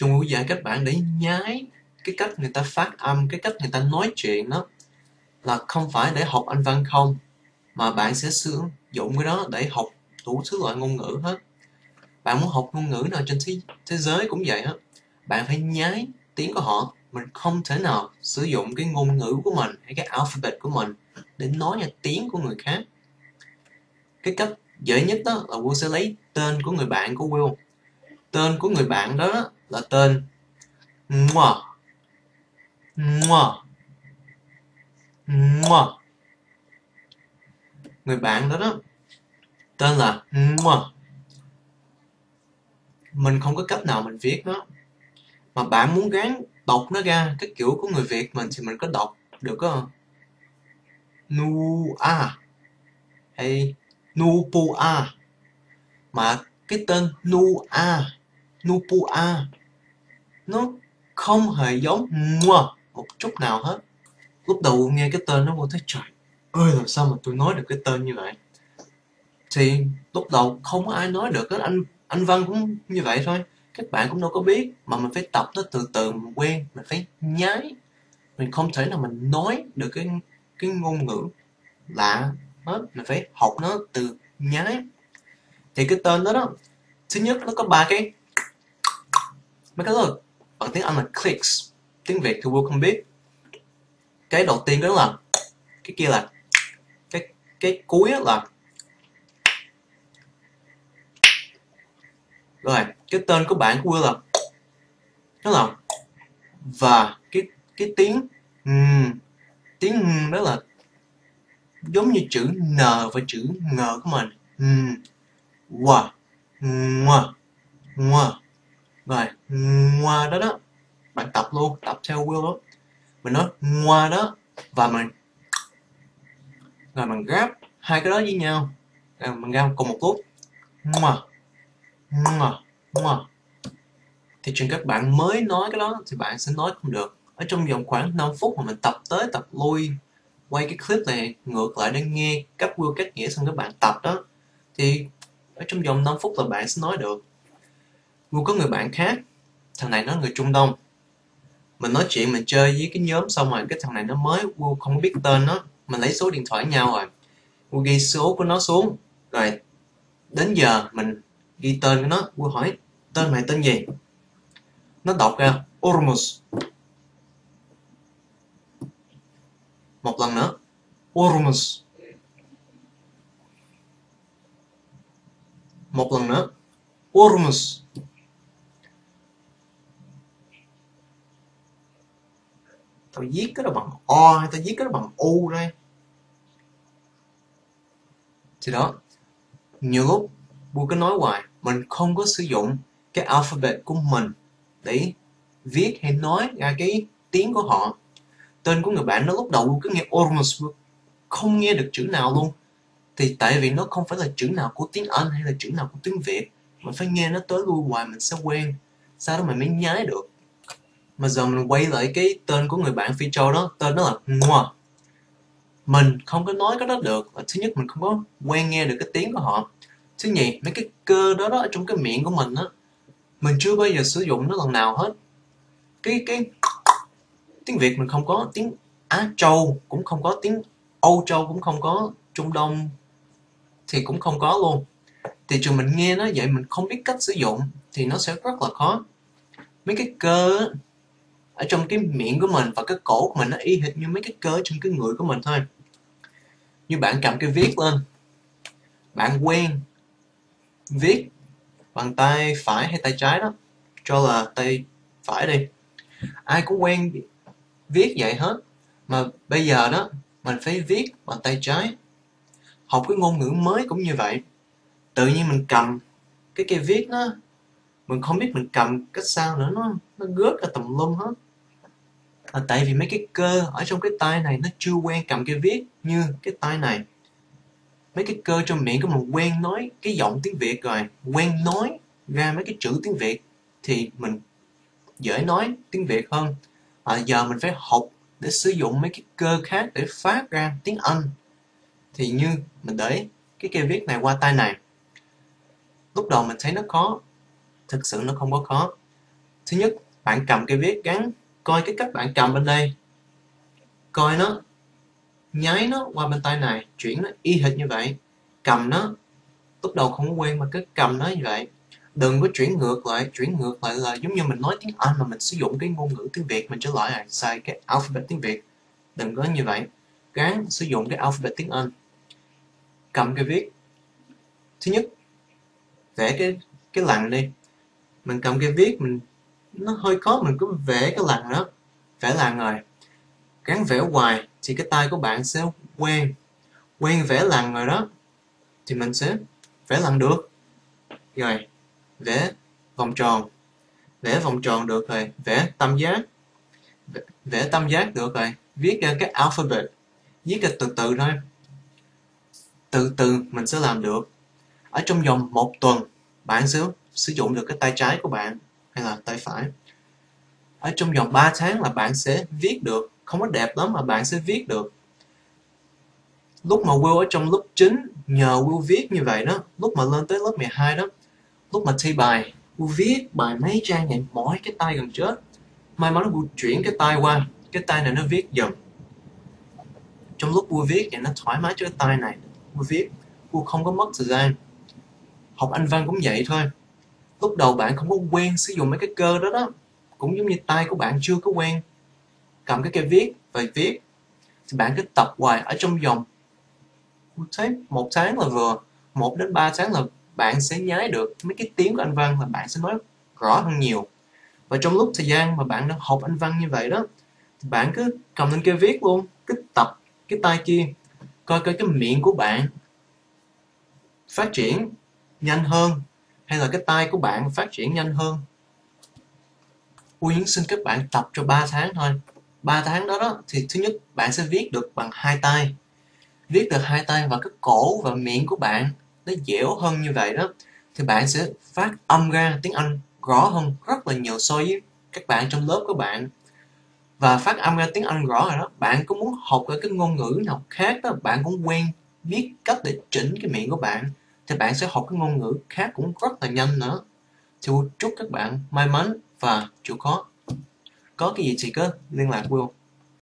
trung will dạy các bạn để nhái cái cách người ta phát âm, cái cách người ta nói chuyện đó là không phải để học Anh văn không mà bạn sẽ sử dụng cái đó để học đủ thứ loại ngôn ngữ hết. Bạn muốn học ngôn ngữ nào trên thế, thế giới cũng vậy hết. Bạn phải nhái tiếng của họ. Mình không thể nào sử dụng cái ngôn ngữ của mình hay cái alphabet của mình để nói ra tiếng của người khác. Cái cách dễ nhất đó là Will sẽ lấy tên của người bạn của Will. Tên của người bạn đó là tên Mua Mua Mua Người bạn đó đó, tên là Mua Mình không có cách nào mình viết nó. Mà bạn muốn gán đọc nó ra cái kiểu của người Việt mình thì mình có đọc được không? Nu a hay Nu pu a mà cái tên Nu a Nupua nó không hề giống mua một chút nào hết. Lúc đầu nghe cái tên nó vô thấy, trời ơi, làm sao mà tôi nói được cái tên như vậy? Thì lúc đầu không có ai nói được hết, anh anh văn cũng như vậy thôi. Các bạn cũng đâu có biết, mà mình phải tập nó từ từ, mình quen, mình phải nhái. Mình không thể nào mình nói được cái cái ngôn ngữ lạ hết, mình phải học nó từ nhái. Thì cái tên đó đó, thứ nhất nó có ba cái mấy cái đó là bằng tiếng Anh là clicks tiếng Việt thì Will không biết. Cái đầu tiên đó là cái kia là cái cái cuối là rồi cái tên của bạn của Will là đó là và cái cái tiếng um, tiếng đó là giống như chữ n và chữ ng của mình. Um, wow ngoa ngoa rồi, ngoa đó đó. Bạn tập luôn, tập theo Will đó. Mình nói ngoa đó, và mình rồi mình grab hai cái đó với nhau. Rồi mình ra cùng một lúc. Ngoa ngoa ngoa. Thì chừng các bạn mới nói cái đó thì bạn sẽ nói không được. Ở trong vòng khoảng 5 phút mà mình tập tới tập lui, quay cái clip này ngược lại để nghe cách Will, cách nghĩa xong các bạn tập đó, thì ở trong vòng 5 phút là bạn sẽ nói được. Will có người bạn khác, thằng này nó người Trung Đông. Mình nói chuyện, mình chơi với cái nhóm xong rồi, cái thằng này nó mới vui không biết tên nó. Mình lấy số điện thoại nhau rồi. Vui ghi số của nó xuống. Rồi, đến giờ mình ghi tên của nó. Vui hỏi, tên mày tên gì? Nó đọc ra, Ormus. Một lần nữa, Ormus. Một lần nữa, Ormus. Tao viết cái đó bằng O hay tao viết cái đó bằng U đây thì đó, nhiều lúc Bùi cứ nói hoài, mình không có sử dụng cái alphabet của mình để viết hay nói ra cái tiếng của họ. Tên của người bạn nó lúc đầu cứ nghe Ormus không nghe được chữ nào luôn. Thì tại vì nó không phải là chữ nào của tiếng Anh hay là chữ nào của tiếng Việt, mình phải nghe nó tới lui hoài, mình sẽ quen. Sau đó mình mới nhái được mà giờ mình quay lại cái tên của người bạn phi châu đó, tên đó là Ngoa mình không có nói cái đó được. Thứ nhất, mình không có quen nghe được cái tiếng của họ. Thứ nhì, mấy cái cơ đó đó ở trong cái miệng của mình á, mình chưa bao giờ sử dụng nó lần nào hết. Cái cái tiếng việt mình không có tiếng á châu, cũng không có tiếng âu châu, cũng không có trung đông, thì cũng không có luôn. Thì trường mình nghe nó vậy, mình không biết cách sử dụng, thì nó sẽ rất là khó. Mấy cái cơ ở trong cái miệng của mình và cái cổ của mình nó y hệt như mấy cái cơ trong cái người của mình thôi. Như bạn cầm cái viết lên, bạn quen viết bằng tay phải hay tay trái đó, cho là tay phải đi. Ai cũng quen viết vậy hết, mà bây giờ đó, mình phải viết bằng tay trái. Học cái ngôn ngữ mới cũng như vậy. Tự nhiên mình cầm cái cây viết nó mình không biết mình cầm cách sao nữa, nó nó gớt ra tùm lum hết là tại vì mấy cái cơ ở trong cái tay này nó chưa quen cầm cây viết như cái tay này. Mấy cái cơ trong miệng của mình quen nói cái giọng tiếng Việt rồi quen nói ra mấy cái chữ tiếng Việt thì mình dễ nói tiếng Việt hơn. À, giờ mình phải học để sử dụng mấy cái cơ khác để phát ra tiếng Anh. Thì như mình để cái cây viết này qua tay này lúc đầu mình thấy nó khó thực sự nó không có khó. Thứ nhất bạn cầm cây viết gắn coi cái cách bạn cầm bên đây. Coi nó. Nháy nó qua bên tay này. Chuyển nó y hệt như vậy. Cầm nó. Lúc đầu không quen mà cứ cầm nó như vậy. Đừng có chuyển ngược lại. Chuyển ngược lại là giống như mình nói tiếng Anh mà mình sử dụng cái ngôn ngữ tiếng Việt. Mình trở lại là sai cái alphabet tiếng Việt. Đừng có như vậy. Gắng sử dụng cái alphabet tiếng Anh. Cầm cái viết. Thứ nhất, vẽ cái cái lằn đi. Mình cầm cái viết, mình nó hơi khó mình cứ vẽ cái lằn đó vẽ lằn rồi. Gắn vẽ hoài thì cái tay của bạn sẽ quen. Quen vẽ lằn rồi đó thì mình sẽ vẽ lằn được. Rồi vẽ vòng tròn. Vẽ vòng tròn được rồi vẽ tam giác. Vẽ, vẽ tam giác được rồi viết ra cái alphabet. Viết ra từ từ thôi. Từ từ mình sẽ làm được. Ở trong vòng một tuần bạn sẽ sử dụng được cái tay trái của bạn hay là tay phải? Ở trong vòng 3 tháng là bạn sẽ viết được. Không có đẹp lắm mà bạn sẽ viết được. Lúc mà Will ở trong lớp 9 nhờ Will viết như vậy đó. Lúc mà lên tới lớp 12 đó. Lúc mà thi bài, Will viết bài mấy trang này, mỏi cái tay gần chết. May mắn Will chuyển cái tay qua. Cái tay này nó viết dần. Trong lúc Will viết thì nó thoải mái cho cái tay này. Will viết. Will không có mất thời gian. Học anh văn cũng vậy thôi lúc đầu bạn không có quen sử dụng mấy cái cơ đó đó. Cũng giống như tay của bạn chưa có quen. Cầm cái cây viết và viết. Thì bạn cứ tập hoài ở trong vòng thấy một tháng là vừa. Một đến ba tháng là bạn sẽ nhái được mấy cái tiếng của anh văn là bạn sẽ nói rõ hơn nhiều. Và trong lúc thời gian mà bạn đang học anh văn như vậy đó, thì bạn cứ cầm lên cây viết luôn, cứ tập cái tay kia, coi coi cái miệng của bạn phát triển nhanh hơn hay là cái tay của bạn phát triển nhanh hơn? Uy Yến xin các bạn tập cho 3 tháng thôi. 3 tháng đó đó, thì thứ nhất, bạn sẽ viết được bằng hai tay. Viết được hai tay và cái cổ và miệng của bạn, nó dẻo hơn như vậy đó, thì bạn sẽ phát âm ra tiếng Anh rõ hơn, rất là nhiều so với các bạn trong lớp của bạn. Và phát âm ra tiếng Anh rõ rồi đó, bạn có muốn học ở cái ngôn ngữ nào khác đó, bạn cũng quen biết cách để chỉnh cái miệng của bạn thì bạn sẽ học cái ngôn ngữ khác cũng rất là nhanh nữa. Thì chúc các bạn may mắn và chịu khó. Có cái gì thì cứ liên lạc Will